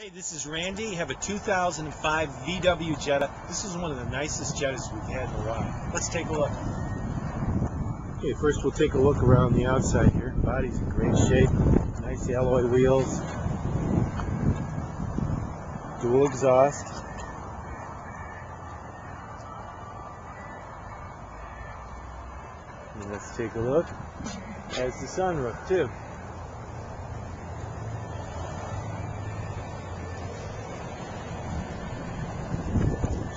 Hey, this is Randy. I have a 2005 VW Jetta. This is one of the nicest Jettas we've had in a while. Let's take a look. Okay, first we'll take a look around the outside here. Body's in great shape. Nice alloy wheels. Dual exhaust. And let's take a look. Has the sunroof too.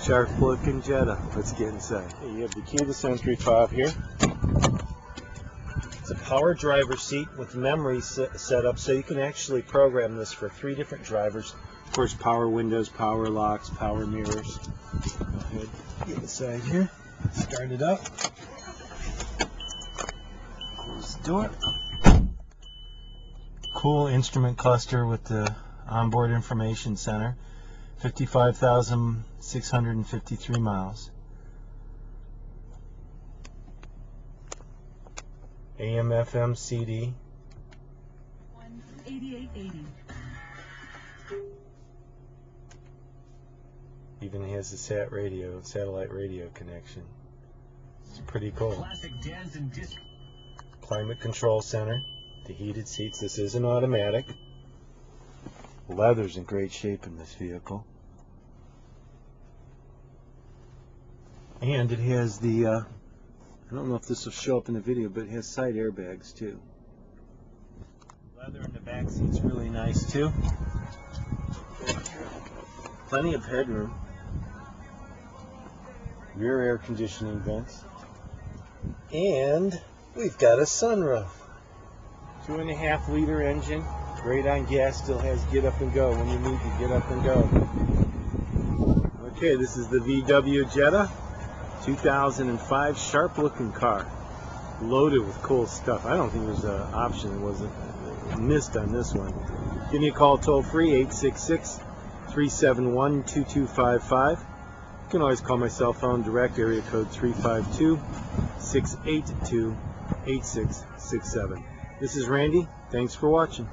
Sharp and Jetta. Let's get inside. You have the keyless entry fob here. It's a power driver seat with memory set up so you can actually program this for three different drivers. Of course, power windows, power locks, power mirrors. Get inside here. Start it up. Close the door. Cool instrument cluster with the onboard information center. 55,653 miles. AM, FM, CD. 18880. Even has a sat radio, satellite radio connection. It's pretty cool. Climate control center, the heated seats. This is an automatic. Leather's in great shape in this vehicle. And it has the, uh, I don't know if this will show up in the video, but it has side airbags too. Leather in the back seat's really nice too. Plenty of headroom. Rear air conditioning vents. And we've got a sunroof. Two and a half liter engine. Great on gas, still has get up and go when you need to get up and go. Okay, this is the VW Jetta. 2005 sharp looking car loaded with cool stuff. I don't think there's an option that wasn't missed on this one. Give me a call toll free 866 371 2255 you can always call my cell phone direct area code 352 682 8667 this is Randy. Thanks for watching